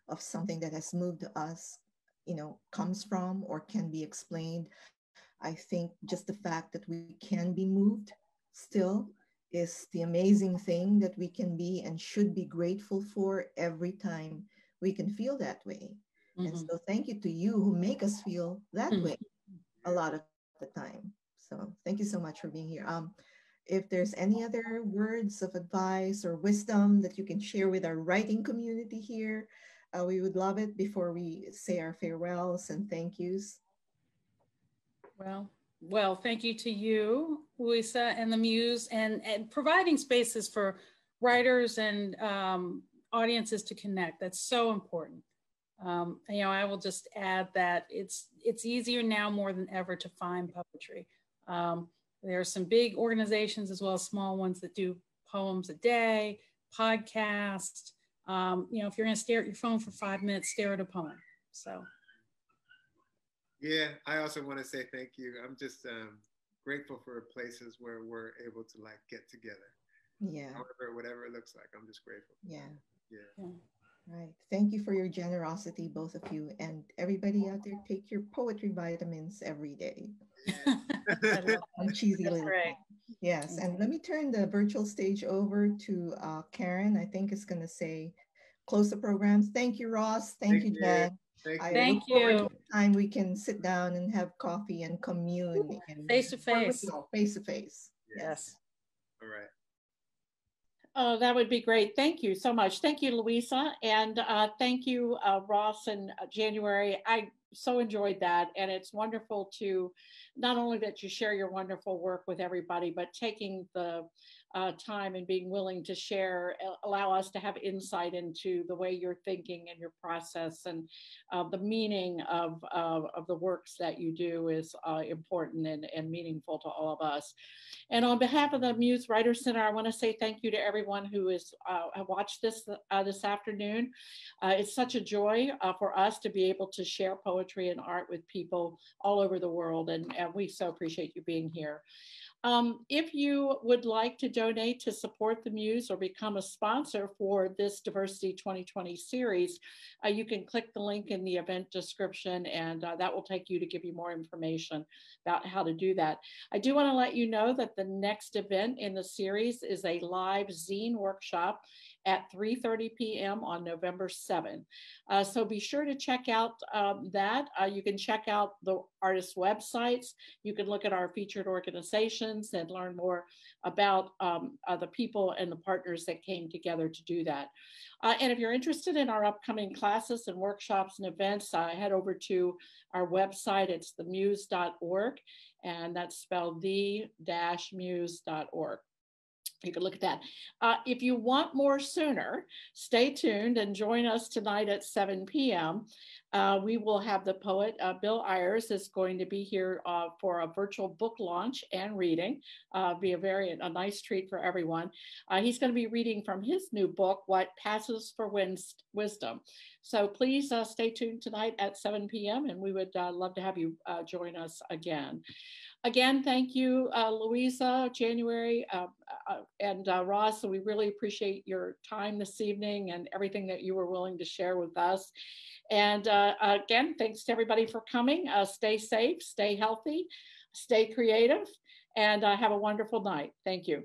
of something that has moved us you know comes from or can be explained. I think just the fact that we can be moved still is the amazing thing that we can be and should be grateful for every time we can feel that way Mm-hmm. And so thank you to you who make us feel that mm-hmm. way a lot of the time. So thank you so much for being here. Um, if there's any other words of advice or wisdom that you can share with our writing community here, uh, we would love it before we say our farewells and thank yous. Well, well, thank you to you, Luisa, and the Muse, and, and providing spaces for writers and um, audiences to connect. That's so important. Um, you know, I will just add that it's it's easier now more than ever to find poetry. Um, there are some big organizations as well as small ones that do poems a day, podcast. Um, you know, if you're going to stare at your phone for five minutes, stare at a poem. So. Yeah, I also want to say thank you. I'm just um, grateful for places where we're able to like get together. Yeah. However, whatever it looks like, I'm just grateful. Yeah. Yeah. yeah. Right. Thank you for your generosity, both of you. And everybody out there, take your poetry vitamins every day. I'm [laughs] cheesy little. Right. Yes. And let me turn the virtual stage over to uh, Karen. I think it's going to say close the programs. Thank you, Ross. Thank, Thank you, Jen. Thank you. Thank you. Time we can sit down and have coffee and commune face to face. Face to face. Yes. All right. Oh, that would be great. Thank you so much. Thank you, Luisa. And uh, thank you, uh, Ross and uh, January. I so enjoyed that. And it's wonderful to not only that you share your wonderful work with everybody, but taking the uh, time and being willing to share, allow us to have insight into the way you're thinking and your process and uh, the meaning of, of, of, the works that you do is uh, important and, and meaningful to all of us. And on behalf of the Muse Writer Center, I want to say thank you to everyone who has uh, watched this uh, this afternoon. Uh, it's such a joy uh, for us to be able to share poetry and art with people all over the world, and, and we so appreciate you being here. Um, if you would like to donate to support the Muse or become a sponsor for this Diversity 2020 series, uh, you can click the link in the event description and uh, that will take you to give you more information about how to do that. I do want to let you know that the next event in the series is a live zine workshop at 3.30 p.m. on November 7. Uh, so be sure to check out um, that. Uh, you can check out the artist websites. You can look at our featured organizations and learn more about um, uh, the people and the partners that came together to do that. Uh, and if you're interested in our upcoming classes and workshops and events, uh, head over to our website. It's themuse.org, and that's spelled the-muse.org you can look at that. Uh, if you want more sooner, stay tuned and join us tonight at 7 p.m. Uh, we will have the poet uh, Bill Ayers is going to be here uh, for a virtual book launch and reading. Uh, be a very a nice treat for everyone. Uh, he's going to be reading from his new book, What Passes for Wisdom. So please stay tuned tonight at 7 p.m. and we would love to have you join us again. Again, thank you, uh, Luisa, January, uh, uh, and uh, Ross. We really appreciate your time this evening and everything that you were willing to share with us. And uh, again, thanks to everybody for coming. Uh, stay safe, stay healthy, stay creative, and have a wonderful night. Thank you.